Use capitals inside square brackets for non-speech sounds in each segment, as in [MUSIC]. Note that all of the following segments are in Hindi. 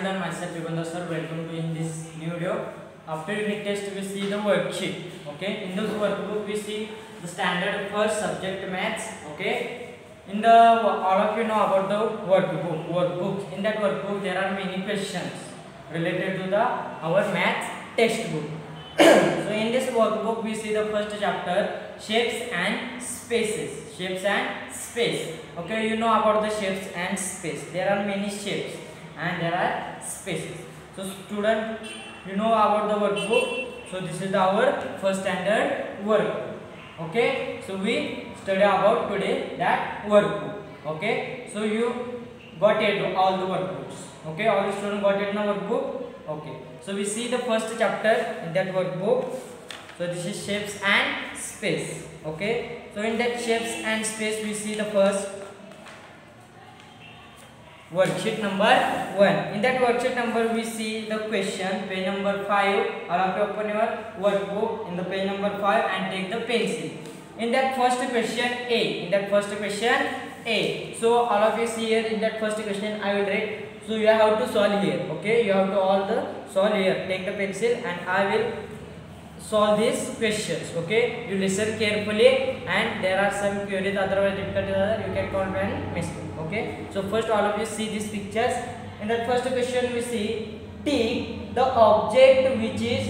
student, myself Yugandhar sir. Welcome to in this new video. After unit test, we see the worksheet. Okay, in this workbook, we see the standard first subject maths. Okay, in the all of you know about the workbook. Workbook. In that workbook, there are many questions related to the our maths textbook. [COUGHS] so in this workbook, we see the first chapter shapes and spaces. Shapes and space. Okay, you know about the shapes and space. There are many shapes and there are spaces. So student, you know about the workbook. So this is our first standard workbook. Okay, so we study about today that workbook. Okay, so you got it all the workbooks. Okay, all the students got it in the workbook. Okay, so we see the first chapter in that workbook. So this is shapes and space. Okay, so in that shapes and space we see the first worksheet number one. In that worksheet number we see the question page number five. All of you open your workbook in the page number five and take the pencil. In that first question a. In that first question a. So all of you see here in that first question i will write. So you have to solve here okay? You have to all the solve here. Take the pencil and i will solve these questions okay? You listen carefully and there are some queries otherwise difficulties you can call and mistake okay? So first all of you see these pictures. In that first question we see take the object which is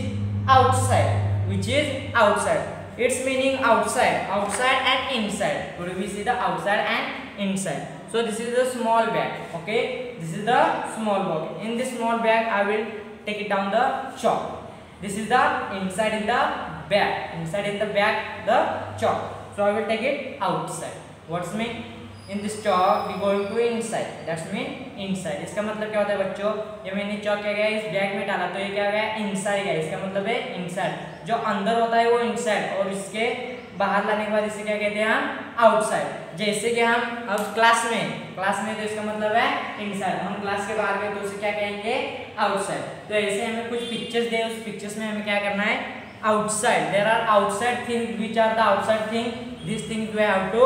outside which is outside. Its meaning outside outside and inside. Today we see the outside and inside? So this is the small bag okay? This is the small bag. In this small bag i will take it down the chalk. This is the inside in the bag. Inside in the bag the chalk. So i will take it outside. What's mean in this chalk, we going to inside. That's mean inside. इसका मतलब क्या होता है बच्चों? ये मैंने चौक क्या गया इस बैग में डाला तो ये क्या गया? इनसाइड गया। इसका मतलब है इनसाइड जो अंदर होता है वो इनसाइड और इसके बाहर लाने के बाद इसे क्या कहते हैं हम? आउटसाइड जैसे कि हम अब क्लास में क्लास में तो इसका मतलब है इनसाइड हम क्लास के बाहर गए तो उसे क्या कहेंगे? आउटसाइड तो ऐसे हमें कुछ पिक्चर्स दे, उस पिक्चर्स में हमें क्या करना है? Outside. There are outside things which are the outside thing. These things we have to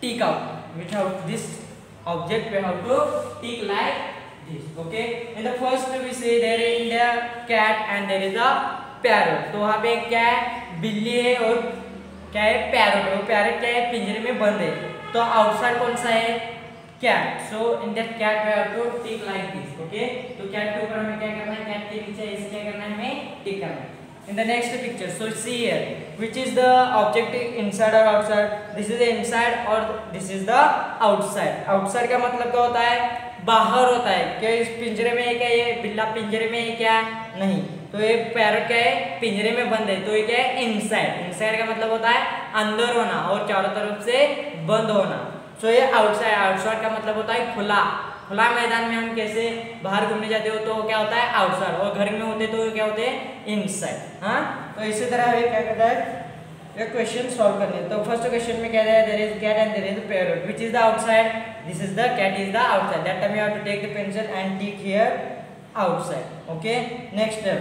take out without this object we have to take like this, okay? In the first we say there is the cat and there is a parrot. तो वहाँ पे क्या है बिल्ली है और क्या है? पैरट है। पैरट क्या है? पिंजरे में बंद है। तो आउटसाइड कौन सा है? Cat so in that cat we have to tick like this okay तो कैट के ऊपर हमें क्या करना है? कैट के नीचे ऐसे क्या करना है? हमें टिक करना है। In the next picture. So, see here, which is the object inside or outside? This is the inside or this is the outside? Outside का मतलब क्या होता है? बाहर होता है। क्या इस पिंजरे में है क्या ये? बिल्ला पिंजरे में है क्या? नहीं। तो ये पैरट क्या है? पिंजरे में बंद है। तो ये क्या है? इनसाइड इनसाइड का मतलब होता है अंदर होना और चारों तरफ़ से बंद होना। सो ये आउटसाइड आउटसाइड का मतलब होता है खुला। खुला मैदान में हम कैसे बाहर घूमने जाते हो तो क्या होता है? आउटसाइड और घर में होते तो क्या होते हैं? इनसाइड हाँ? तो इसी तरह हमें क्या करता है? एक क्वेश्चन सॉल्व करने तो फ़र्स्ट क्वेश्चन में क्या है? There is cat and there is parrot which is the outside this is the cat is the outside that time you have to take the pencil and tick here okay? Next step.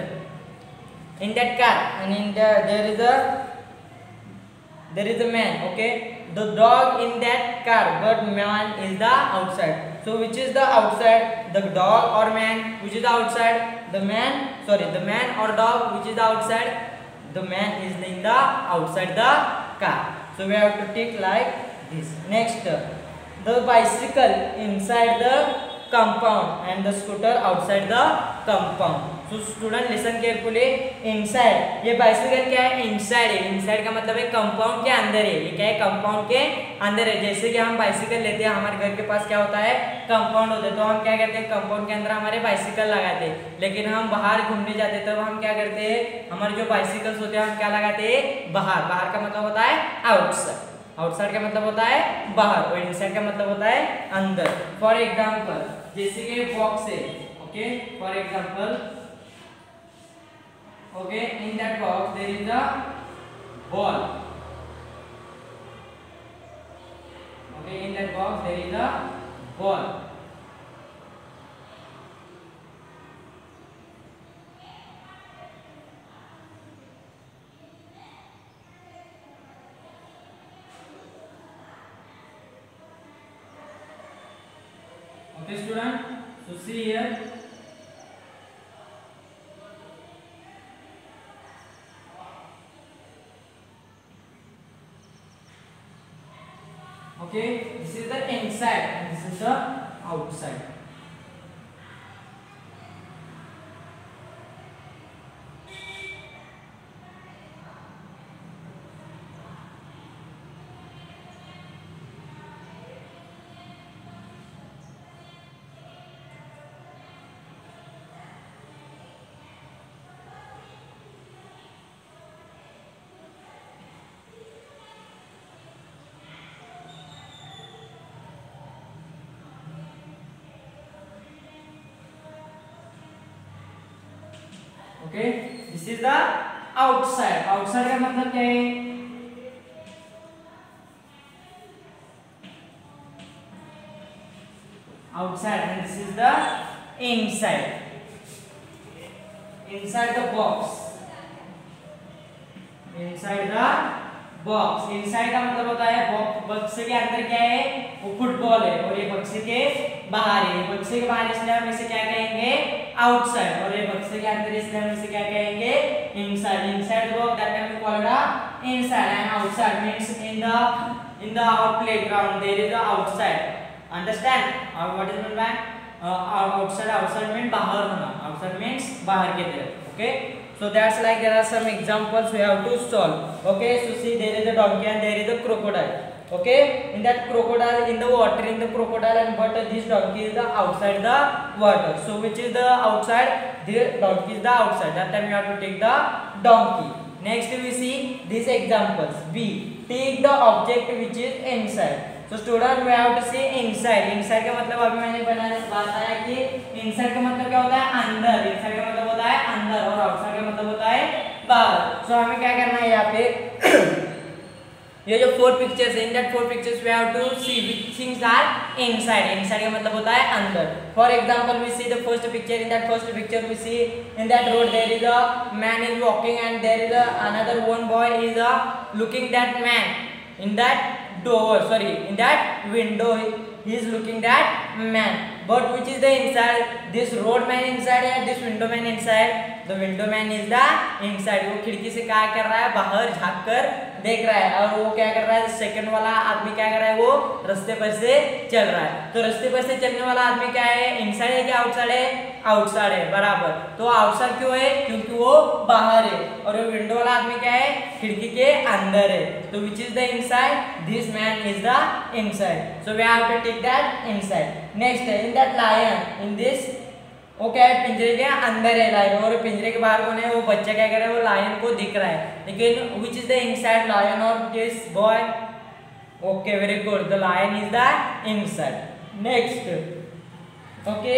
In that car. And in the, there is a, there is a man. Okay? The dog in that car. But man is the so which is the outside? The dog or man? Which is the outside? The man sorry the man or dog which is the outside? The man is in the outside the car. So we have to take like this. Next the bicycle inside the compound and the scooter outside the compound. So, student, listen carefully. Inside. ये bicycle क्या है? Inside है. Inside का मतलब है compound के अंदर है. ये क्या है? Compound के अंदर है. जैसे कि हम bicycle लेते हैं, हमारे घर के पास क्या होता है? Compound होता है. तो हम क्या करते हैं? Compound के अंदर हमारे bicycle लगाते हैं. लेकिन हम बाहर घूमने जाते हैं हम क्या करते हैं? हमारे जो bicycles होते हैं, हम क्या लगाते हैं? बाहर. बाहर का मतलब होता है outside. आउटसाइड का मतलब होता है बाहर. और इनसाइड का मतलब होता है अंदर. फॉर एग्ज़ाम्पल जैसे कि बॉक्स है okay for example okay in that box there is the ball okay in that box there is the ball okay this is the outside outside का मतलब क्या है? Outside. And this is the inside. Inside the box. Inside the box inside का मतलब होता है बक्स के अंदर क्या है? वो फुटबॉल है। और ये बक्से के बाहर है। बक्से के बाहर इसलिए हम इसे क्या कहेंगे? आउटसाइड और ये बक्से के अंदर इसलिए हम इसे क्या कहेंगे inside inside box that can be called a inside and outside means in the the our playground there is a outside understand or what is meant by uh, outside outside means बाहर होना outside means बाहर की तरफ़ okay So that's like there are some examples we have to solve. Okay, so see there is a donkey and there is a crocodile. Okay, in that crocodile in the water in the crocodile and but this donkey is the outside the water. So which is the outside? The donkey is the outside. That time you have to take the donkey. Next we see these examples. B. Take the object which is inside. तो student we have to see inside inside का मतलब अभी मैंने बनाया बताया कि इनसाइड का मतलब क्या होता है अंदर इनसाइड का मतलब होता है अंदर और आउटसाइड का मतलब होता है बाहर सो so, हमें क्या करना है यहाँ पे ये जो four pictures in that four pictures we have to see which things are inside inside का मतलब होता है अंदर. For example we see the first picture in that first picture we see in that road there is a man is walking and there is another one boy is a looking that man in that door, sorry, in that window, he is looking that man. But which is the inside? This road man inside and this window man inside? The window man is the inside. वो खिड़की से क्या कर रहा है? बाहर झाँक कर देख रहा है। और वो क्या कर रहा है? सेकंड वाला आदमी क्या कर रहा है? वो रास्ते पर से चल रहा है। तो रस्ते पर से चलने वाला आदमी क्या है? इनसाइड है क्या आउटसाइड है? आउटसाइड है। बराबर। तो आउटसाइड क्यों है? क्योंकि वो बाहर है। और वो विंडो वाला आदमी क्या है? खिड़की के अंदर है। तो which is the inside this man is the inside so we have to take that inside next है in that lion in this वो क्या है पिंजरे के अंदर है लायन और पिंजरे के बाहर कौन है? वो बच्चा क्या कर रहा है? वो लायन को दिख रहा है। लेकिन which is the inside lion और this boy okay very good the lion is the inside next okay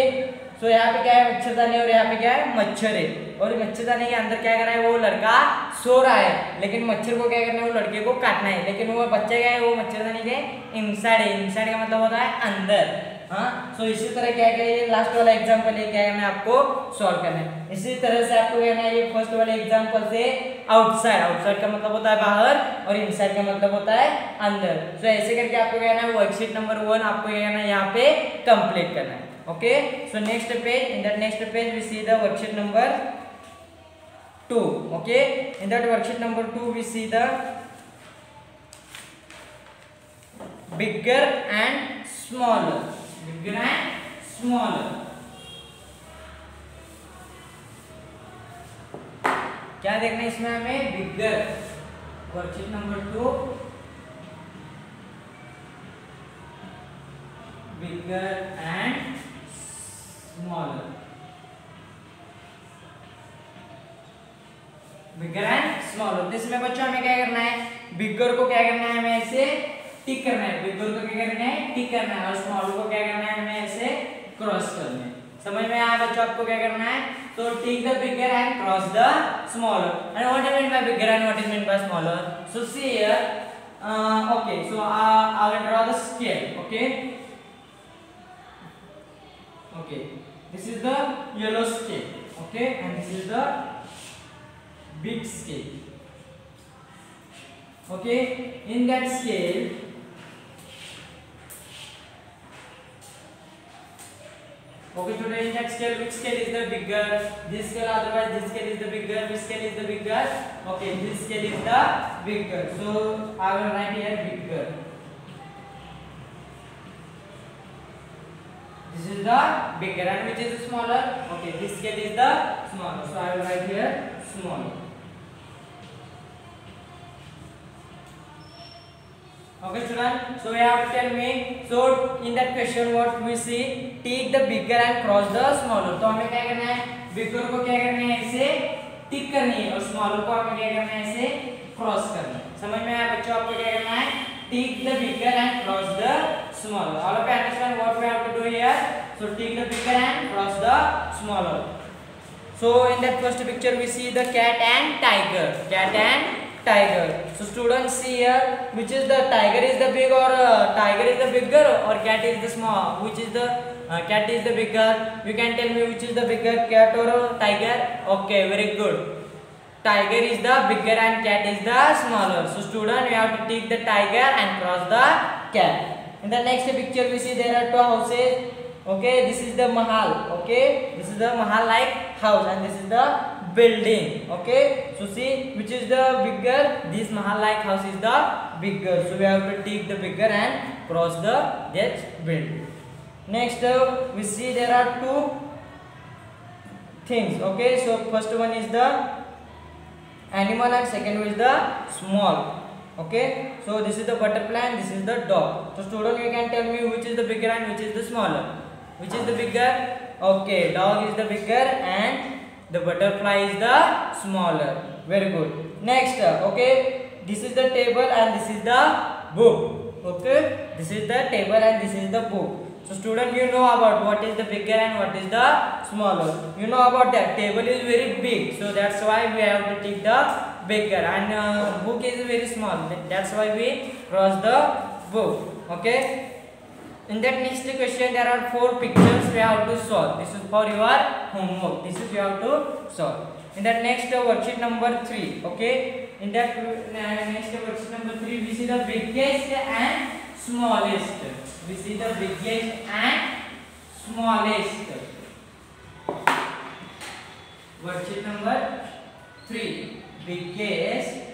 तो यहाँ पे क्या है? मच्छरदानी और यहाँ पे क्या है? मच्छर है। और मच्छरदानी के अंदर क्या कर रहा है? वो लड़का सो रहा है। लेकिन मच्छर को क्या करना है? वो लड़के को काटना है। लेकिन वो बच्चा क्या है? वो मच्छरदानी के इनसाइड है। इनसाइड का मतलब होता है अंदर। हाँ? सो इसी तरह क्या क्या ये लास्ट वाला एग्जांपल है क्या है मैं आपको सॉल्व करना। है इसी तरह से आपको कहना है ये फ़र्स्ट वाले एग्जांपल से आउटसाइड आउटसाइड का मतलब होता है बाहर और इनसाइड का मतलब होता है अंदर। सो so, ऐसे करके आपको कहना है वर्कशीट नंबर वन आपको कहना है यहाँ पे कंप्लीट करना है। Okay? So next page in that next page we see the worksheet number 2 okay? In that worksheet number 2 we see the bigger and smaller bigger and smaller क्या देखना है इसमें हमें? Bigger worksheet number two bigger and smaller. Bigger and smaller इसमें बच्चों हमें क्या करना है? बिगर को क्या करना है? हमें ऐसे टिक करना है. बिगर को क्या करना है? टिक करना है और स्मॉलर को क्या करना है हमें ऐसे क्रॉस करना है आया बच्चों आपको क्या करना है तो tick the bigger and cross the smaller and what is mean by bigger and what is mean by smaller so see here so uh, i will draw the scale okay okay this is the yellow scale okay and this is the big scale okay in that scale Okay, in that scale, which scale is the bigger? This scale, otherwise this scale is the bigger. Which scale is the bigger? Okay, this scale is the bigger. So I will write here bigger. This is the bigger and which is the smaller? Okay, this scale is the smaller. So I will write here smaller. Okay, student. So you have to tell me. So in that question, what we see, take the bigger and cross the smaller. तो हमें क्या करना है? Bigger को क्या करना है? ऐसे टिक करनी है और smaller को हमें क्या करना है? ऐसे क्रॉस करना है. समझ में आया बच्चों आपको क्या करना है? Take the bigger and cross the smaller. All of you understand what we have to do here? So take the bigger and cross the smaller. So in that first picture we see the cat and tiger. Cat and tiger. So students see here which is the tiger is the big or uh, tiger is the bigger or cat is the small. Which is the uh, cat is the bigger. You can tell me which is the bigger cat or uh, tiger. Okay, very good. Tiger is the bigger and cat is the smaller. So student we have to take the tiger and cross the cat. In the next picture we see there are two houses. Okay, this is the mahal. Okay, this is the mahal like house and this is the building okay so see which is the bigger this mahal like house is the bigger so we have to take the bigger and cross the that building next uh, we see there are two things okay so first one is the animal and second one is the small okay so this is the butterfly and this is the dog so student you can tell me which is the bigger and which is the smaller which is the bigger okay dog is the bigger and the butterfly is the smaller. Very good. Next okay? This is the table and this is the book. Okay? This is the table and this is the book. So student you know about what is the bigger and what is the smaller. You know about that. Table is very big. So that's why we have to take the bigger. And uh, book is very small. That's why we cross the book. Okay in that next question, there are four pictures we have to solve. This is for your homework. This is you have to solve. In that next worksheet number three, okay. In that next worksheet number three, we see the biggest and smallest. We see the biggest and smallest. Worksheet number three, biggest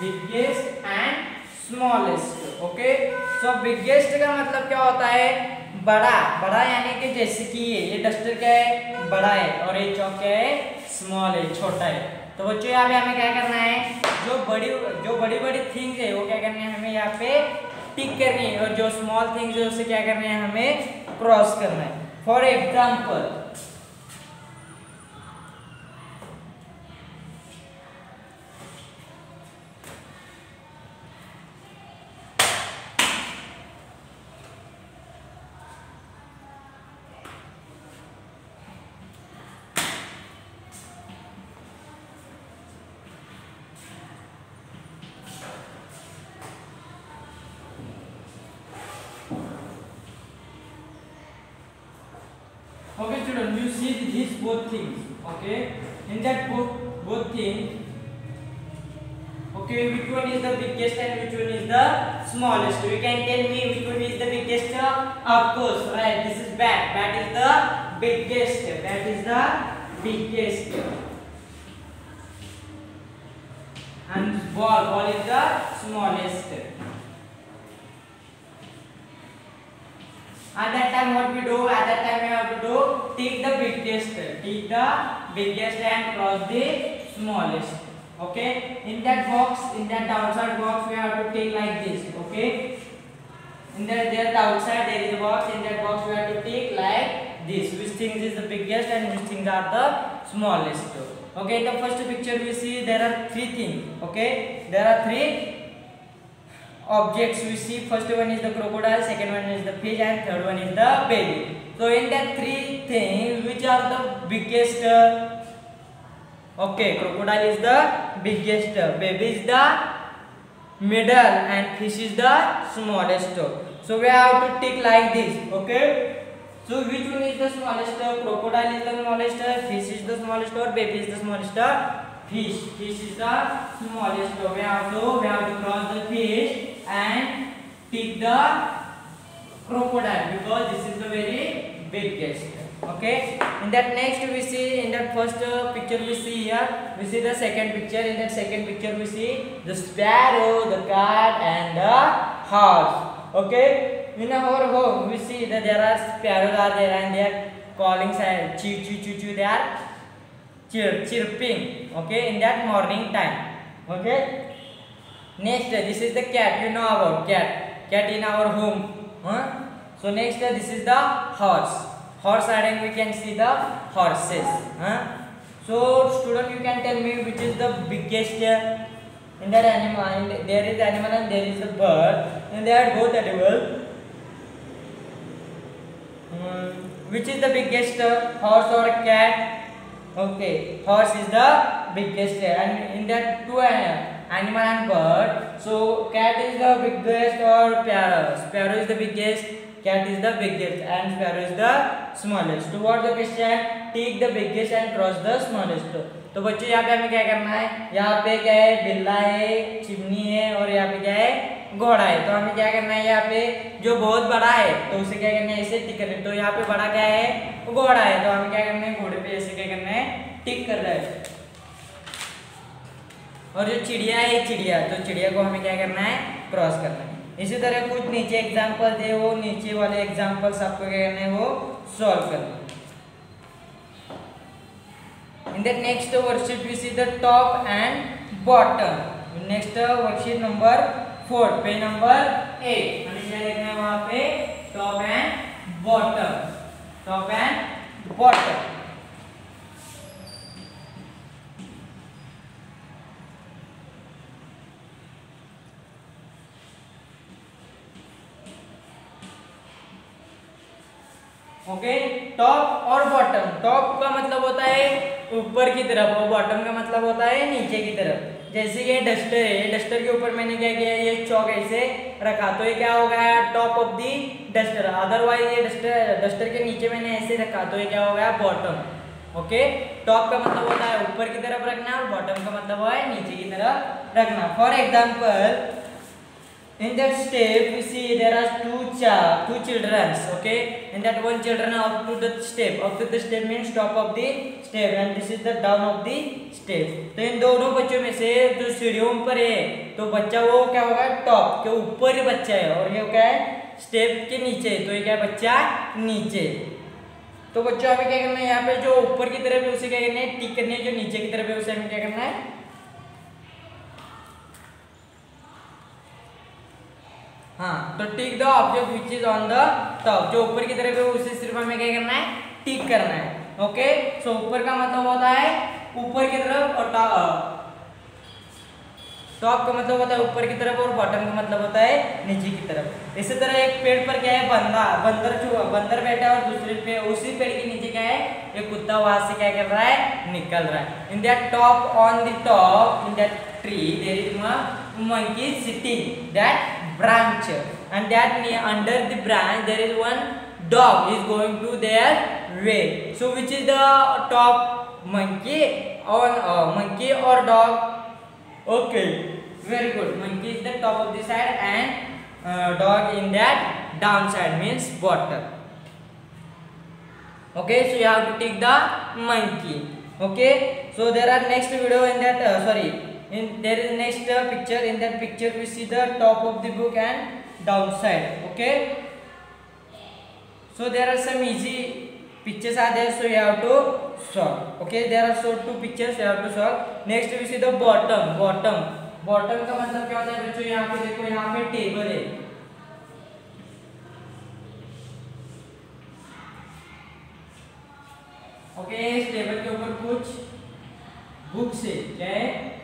biggest and smallest, okay? So biggest का मतलब क्या होता है? बड़ा। बड़ा यानी कि जैसे कि ये ये डस्टर क्या है? बड़ा है और ये चौक क्या है? स्मॉल है, छोटा है। तो बच्चों, यहाँ पे हमें क्या करना है? जो बड़ी जो बड़ी बड़ी थिंग्स है, वो क्या करनी है हमें यहाँ पे टिक करनी है और जो स्मॉल थिंग्स है, उसे क्या करना है हमें क्रॉस करना है। For example Okay student, you see these both things. Okay, in that both both things. Okay, which one is the biggest and which one is the smallest? You can tell me which one is the biggest. Of course, right. This is bat. Bat is the biggest. Bat is the biggest. And ball. Ball is the smallest. At that time what we do? At that time we have to do take the biggest, take the biggest and cross the smallest. Okay. In that box, in that outside box we have to take like this. Okay. In that there the outside there is a box. In that box we have to take like this. Which things is the biggest and which things are the smallest. Okay. In the first picture we see there are three things. Okay. There are three objects we see first one is the crocodile second one is the fish and third one is the baby so in that three things which are the biggest uh, okay crocodile is the biggest uh, baby is the middle and fish is the smallest so we have to tick like this okay So which one is the smallest? Crocodile is the smallest, fish is the smallest, or baby is the smallest? Fish. Fish is the smallest. We have to we have to cross the fish and pick the crocodile because this is the very biggest. Okay. In that next we see in that first uh, picture we see here we see the second picture. In that second picture we see the sparrow, the cat, and the horse. Okay in our home we see that there are sparrows are there and they are calling and choo choo choo choo they are chir chirping okay in that morning time okay next this is the cat you know about cat cat in our home huh? so next this is the horse horse riding we can see the horses huh? so student you can tell me which is the biggest uh, in that animal in there is animal and there is the bird and they are both edible Hmm, which is the biggest uh, horse or cat? Okay, horse is the biggest and in that two uh, animal and bird. So cat is the biggest or sparrow? Sparrow is the biggest. Cat is the biggest and sparrow is the smallest. So what the question? Take the biggest and cross the smallest. तो बच्चों यहाँ पे हमें क्या करना है यहाँ पे क्या है बिल्ला है चिमनी है और यहाँ पे क्या है घोड़ा है तो हमें क्या करना है यहाँ पे जो बहुत बड़ा है तो उसे क्या करना है ऐसे टिक करना है तो यहाँ पे बड़ा क्या है घोड़ा है तो हमें क्या करना है घोड़े पे ऐसे क्या करना है टिक कर रहा है और जो चिड़िया है चिड़िया। तो चिड़िया को हमें क्या करना है? क्रॉस करना है। इसी तरह कुछ नीचे एग्ज़ाम्पल दे, वो नीचे वाले एग्जाम्पल्स आपको क्या करना है? वो सॉल्व करना in the next worksheet, we see the top and bottom. Next worksheet number four पे नंबर एट हमें क्या देखना है वहाँ पे? Top and bottom top and bottom okay top और बॉटम टॉप का मतलब होता है ऊपर की तरफ़ और बॉटम का मतलब होता है नीचे की तरफ़. जैसे ये डस्टर है डस्टर के ऊपर मैंने क्या किया? ये चौक ऐसे रखा. तो ये क्या हो गया top of the duster otherwise ये डस्टर डस्टर के नीचे मैंने ऐसे रखा. तो ये क्या हो गया बॉटम ओके टॉप का मतलब होता है ऊपर की तरफ़ रखना और बॉटम का मतलब होता है नीचे की तरफ़ रखना. For example in that step we see there are two cha two children okay and that one children up to the step up to the step means top of the step and this is the down of the step तो इन दोनों बच्चों में से जो सीढ़ियों पर है तो बच्चा वो क्या होगा टॉप के ऊपर बच्चा है और ये क्या है स्टेप के नीचे तो ये क्या है बच्चा नीचे तो बच्चों हमें क्या करना है यहाँ पे जो ऊपर की तरफ़ है उसे क्या करना है टिक करनी है जो नीचे की तरफ़ है उसे हमें क्या करना है हाँ। तो tick the object which is on the top जो ऊपर की तरफ़ है, उसे सिर्फ़ हमें क्या करना है? टिक करना है। ओके सो ऊपर का मतलब होता है ऊपर की तरफ़ और टॉप का मतलब होता है ऊपर की तरफ़ और बॉटम का मतलब होता है नीचे की तरफ़. इसी तरह एक पेड़ पर क्या है? बंदा, बंदर बंदर बैठा है और दूसरे पे, उसी पेड़ के नीचे क्या है? एक कुत्ता वहाँ से क्या कर रहा है? निकल रहा है. In that top on the top in that tree there is monkey sitting. That branch. And that means under the branch there is one dog is going to their way. So which is the top monkey or uh, monkey or dog? Okay very good. Monkey is the top of the side and uh, dog in that downside means bottom. Okay so you have to take the monkey. Okay so there are next video in that uh, sorry in there is next uh, picture in that picture we see the top of the book and downside okay so there are some easy pictures are there so you have to solve okay there are so two pictures you have to solve next we see the bottom bottom bottom का मतलब क्या होता है बच्चों यहाँ पे देखो यहाँ पे टेबल है ओके okay, इस टेबल के ऊपर कुछ बुक्स है क्या है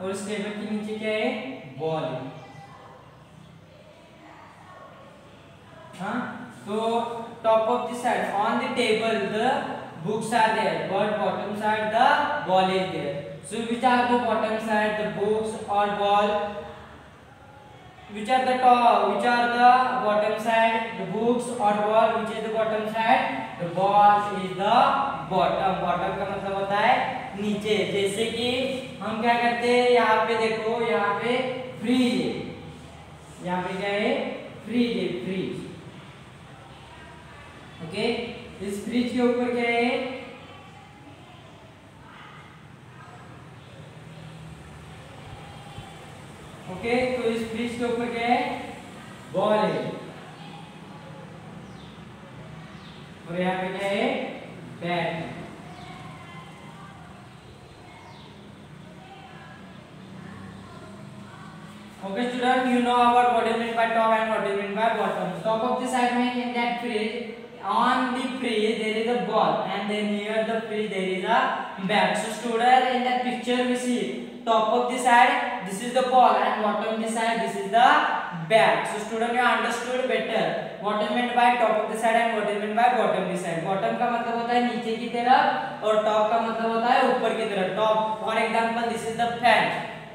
और इस टेबल के नीचे क्या है? बॉल हाँ तो top of the side on the table the books are there but bottom side the ball is there so which are the bottom side the books और ball which are the top which are the bottom side the books or ball which is the bottom side the ball is the bottom bottom मतलब होता है नीचे जैसे कि हम क्या करते हैं यहाँ पे देखो यहाँ पे फ्रीज है यहाँ पे क्या है फ्रीज है फ्रीज ओके इस फ्रिज के ऊपर क्या है ओके तो इस फ्रिज के ऊपर क्या है बॉल है और यहाँ पे क्या है bat Okay student, you know about what is meant by top and what is meant by bottom. Top of the segment in that fridge on the fridge there is a ball and then near the fridge there is a bat so student in that picture we see top of the side this is the ball and bottom the side this is the bat so student you understood better what is meant by top of the side and what is meant by bottom the side bottom का मतलब होता है नीचे की तरफ़ और top का मतलब होता है ऊपर की तरफ़ top for example this is the fan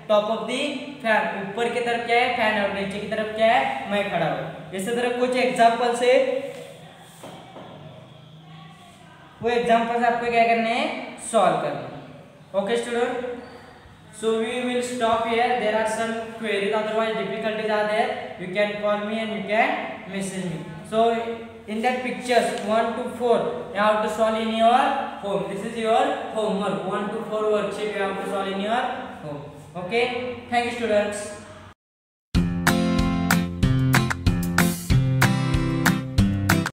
top of the fan ऊपर की तरफ़ क्या है फ़ैन और नीचे की तरफ़ क्या है मैं खड़ा हूँ इसी तरह कुछ एग्जांपल से वो एग्जांपल्स आपको क्या करने हैं सॉल्व करने okay student so we will stop here. There are some queries otherwise difficulties are there. You can call me and you can message me. So in that pictures 1 to 4 you have to solve in your home. This is your homework. 1 to 4 worksheet you have to solve in your home. Okay? Thank you students